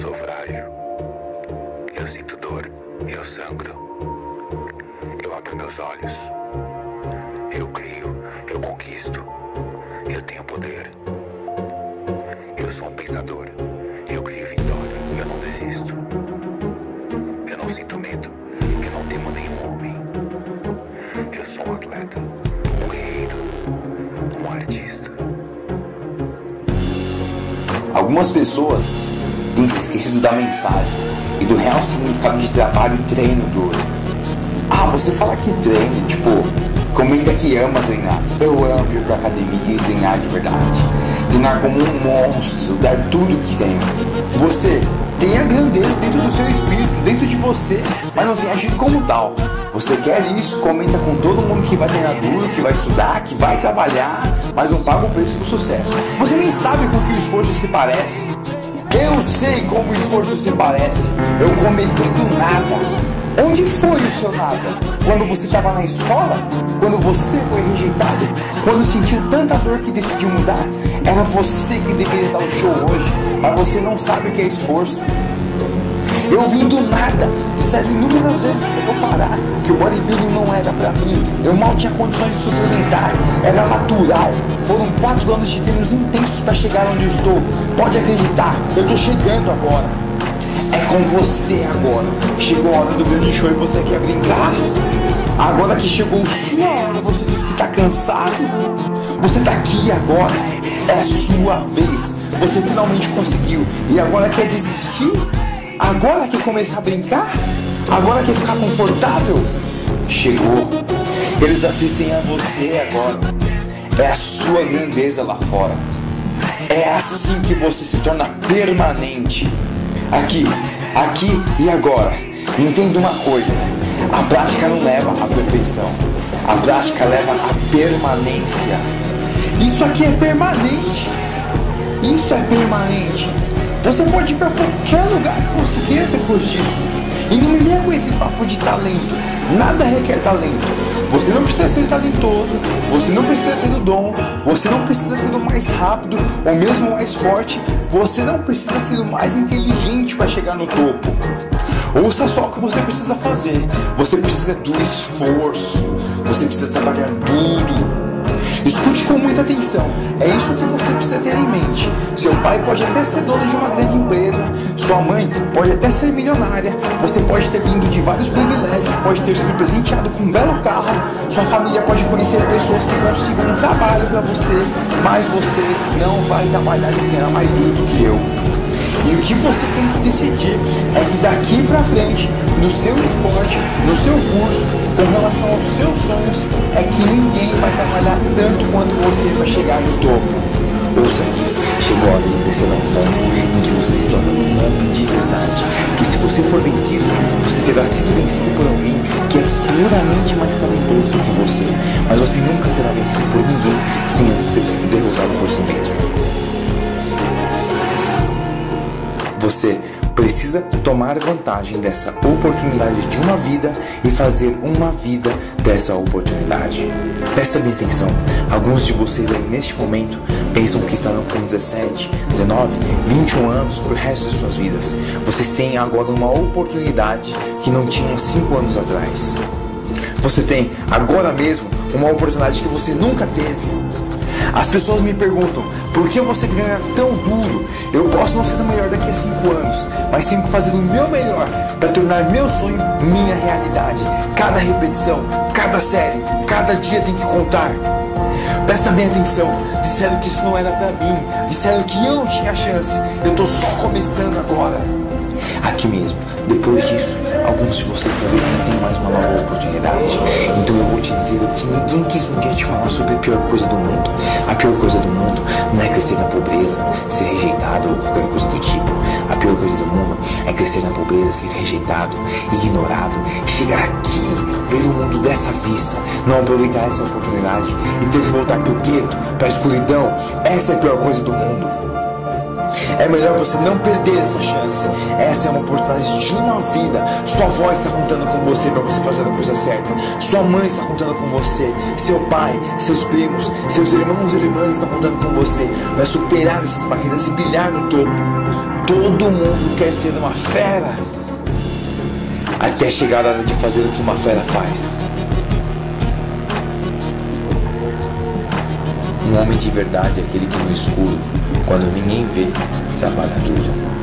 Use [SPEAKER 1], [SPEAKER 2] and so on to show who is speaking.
[SPEAKER 1] sou frágil. Eu sinto dor. Eu sangro. Eu abro meus olhos. Eu crio. Eu conquisto. Eu tenho poder. Eu sou um pensador. Eu crio vitória. Eu não desisto. Eu não sinto medo. Eu não temo nenhum homem. Eu sou um atleta. Um guerreiro. Um artista.
[SPEAKER 2] Algumas pessoas têm se esquecido da mensagem e do real significado de trabalho e treino duro. Ah, você fala que treina, tipo, comenta que ama treinar. Eu amo ir pra academia e treinar de verdade. Treinar como um monstro, dar tudo que tenho. Você tem a grandeza dentro do seu espírito, dentro de você, mas não tem agido como tal. Você quer isso, comenta com todo mundo que vai treinar duro, que vai estudar, que vai trabalhar, mas não paga o preço do sucesso. Você nem sabe com que o esforço se parece. Eu sei como o esforço se parece. Eu comecei do nada. Onde foi o seu nada? Quando você estava na escola? Quando você foi rejeitado? Quando sentiu tanta dor que decidiu mudar? Era você que deveria dar o show hoje, mas você não sabe o que é esforço. Eu vim do nada, disseram inúmeras vezes para eu parar, que o bodybuilding não era pra mim. Eu mal tinha condições de suplementar, era natural. Foram quatro anos de treinos intensos para chegar onde eu estou. Pode acreditar, eu tô chegando agora. É com você agora. Chegou a hora do grande show e você quer brincar? Agora que chegou sua hora, você disse que tá cansado. Você tá aqui agora. É sua vez. Você finalmente conseguiu. E agora quer desistir? Agora quer começar a brincar? Agora quer ficar confortável? Chegou. Eles assistem a você agora. É a sua grandeza lá fora. É assim que você se torna permanente. Aqui, aqui e agora. Entenda uma coisa: a prática não leva à perfeição, a prática leva à permanência. Isso aqui é permanente. Isso é permanente. Você pode ir para qualquer lugar você queira depois disso. E não me venha com esse papo de talento. Nada requer talento. Você não precisa ser talentoso, você não precisa ter o dom, você não precisa ser o mais rápido ou mesmo mais forte, você não precisa ser o mais inteligente para chegar no topo. Ouça só o que você precisa fazer. Você precisa do esforço. Você precisa trabalhar duro. Escute com muita atenção. É isso que você precisa ter em mente. Seu pai pode até ser dono de uma grande empresa, sua mãe pode até ser milionária, você pode ter vindo de vários privilégios, pode ter sido presenteado com um belo carro, sua família pode conhecer pessoas que consigam um trabalho para você, mas você não vai trabalhar e ganhar mais duro do que eu. E o que você tem que decidir é que daqui pra frente, no seu esporte, no seu curso, com relação aos seus sonhos, é que ninguém vai trabalhar tanto quanto você para chegar no topo. Ou seja, chegou a hora de descer ao fundo em que você se torna um homem de verdade. Que se você for vencido, você terá sido vencido por alguém que é puramente mais talentoso do que você. Mas você nunca será vencido por ninguém sem antes ter sido derrotado por si mesmo. Você precisa tomar vantagem dessa oportunidade de uma vida e fazer uma vida dessa oportunidade. Presta bem atenção, alguns de vocês aí neste momento pensam que estarão com 17, 19, 21 anos pro resto de suas vidas. Vocês têm agora uma oportunidade que não tinham 5 anos atrás. Você tem agora mesmo uma oportunidade que você nunca teve. As pessoas me perguntam por que você treina tão duro? Eu posso não ser o melhor daqui a 5 anos, mas tenho que fazer o meu melhor para tornar meu sonho minha realidade. Cada repetição, cada série, cada dia tem que contar. Presta bem atenção, disseram que isso não era pra mim, disseram que eu não tinha chance, eu tô só começando agora. Aqui mesmo, depois disso, alguns de vocês talvez não tenham mais uma nova oportunidade. Então eu vou te dizer que ninguém quis um dia te falar sobre a pior coisa do mundo. A pior coisa do mundo não é crescer na pobreza, ser rejeitado ou qualquer coisa do tipo. A pior coisa do mundo é crescer na pobreza, ser rejeitado, ignorado, chegar aqui, ver o mundo dessa vista, não aproveitar essa oportunidade e ter que voltar pro gueto, pra escuridão. Essa é a pior coisa do mundo. É melhor você não perder essa chance. Essa é uma oportunidade de uma vida. Sua avó está contando com você para você fazer a coisa certa. Sua mãe está contando com você. Seu pai, seus primos, seus irmãos e irmãs estão contando com você para superar essas barreiras e brilhar no topo. Todo mundo quer ser uma fera. Até chegar a hora de fazer o que uma fera faz. Um homem de verdade é aquele que no escuro, quando ninguém vê, trabalha duro.